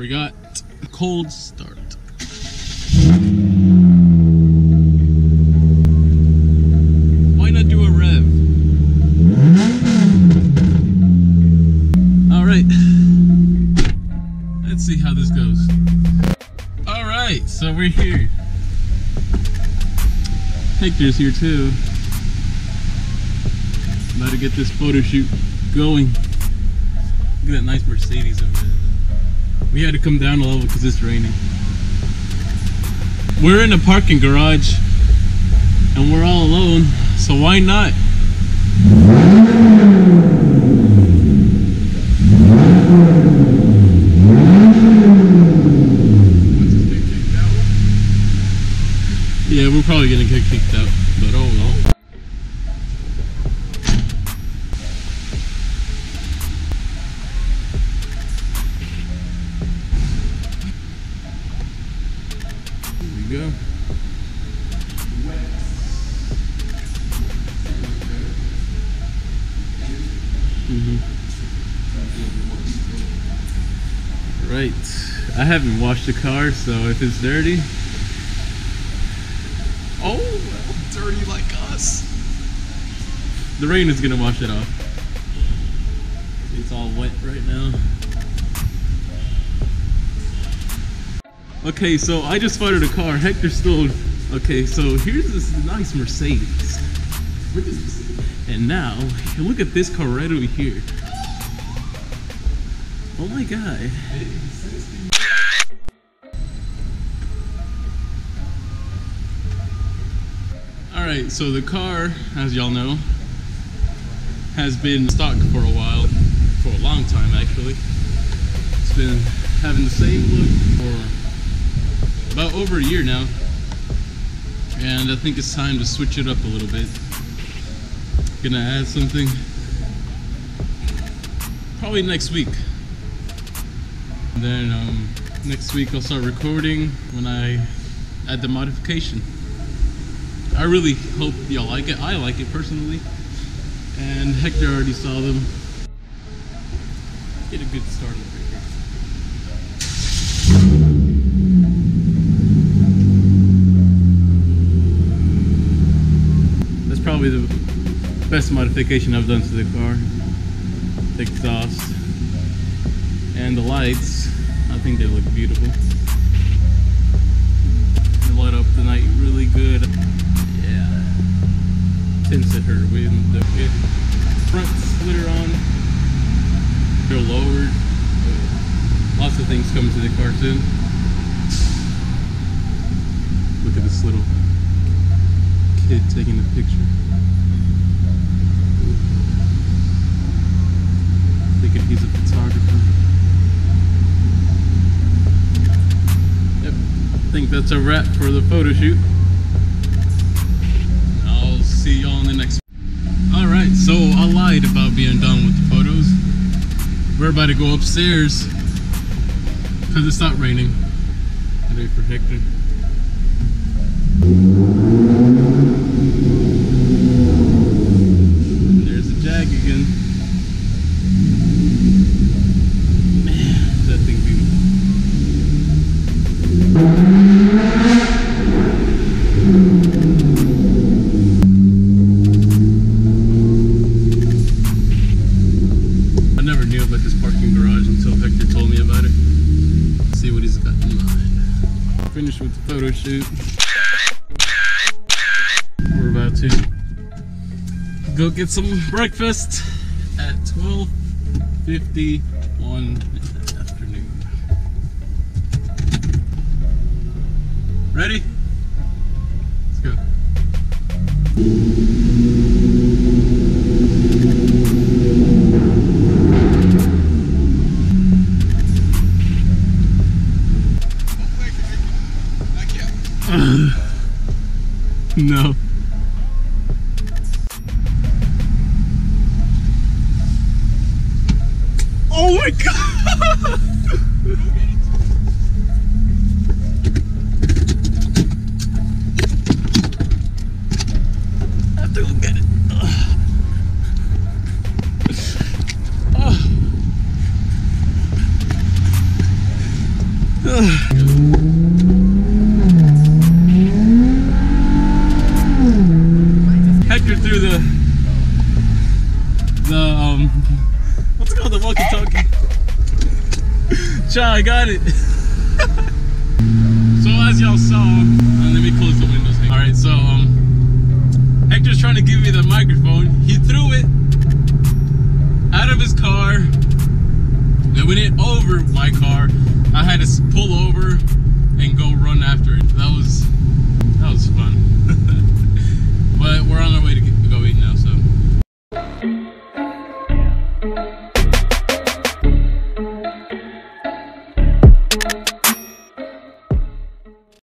forgot cold start. Why not do a rev? All right. Let's see how this goes. All right, so we're here. Hector's here too. About to get this photo shoot going. Look at that nice Mercedes over there. We had to come down a level because it's raining. We're in a parking garage and we're all alone, so why not? Yeah, we're probably gonna get kicked out, but oh we go. Mhm. Right. I haven't washed the car, so if it's dirty, Oh, well, dirty like us. the rain is gonna wash it off. It's all wet right now. Okay, so I just spotted a car. Hector still. Okay, so here's this nice Mercedes. And now, look at this car right over here. Oh my god. Alright, so the car, as y'all know, has been stock for a while, for a long time actually. It's been having the same look for about over a year now. And I think it's time to switch it up a little bit. Gonna add something probably next week. And then um, next week I'll start recording when I add the modification. I really hope y'all like it. I like it personally. And Hector already saw them. Get a good start over here. That's probably the best modification I've done to the car. The exhaust and the lights. I think they look beautiful. They light up the night really good. Yeah. Tints at her window. Good. Front splitter on. They're lowered. Lots of things coming to the car soon. Look at this little kid taking the picture. Thinking he's a photographer. Yep. I think that's a wrap for the photo shoot. I'll see y'all in the next Alright, so I lied about being done with the photos. We're about to go upstairs because it's not raining. Today for Hector. Shoot. We're about to go get some breakfast at 12.51 in the afternoon. Ready? My god! I have to go get it. Ugh. the um, what's it called? The walkie-talkie. Cha, I got it. so as y'all saw, uh, let me close the windows. All right, so um, Hector's trying to give me the microphone. He threw it out of his car. And when it over my car, I had to pull over and go run after it. That was that was fun.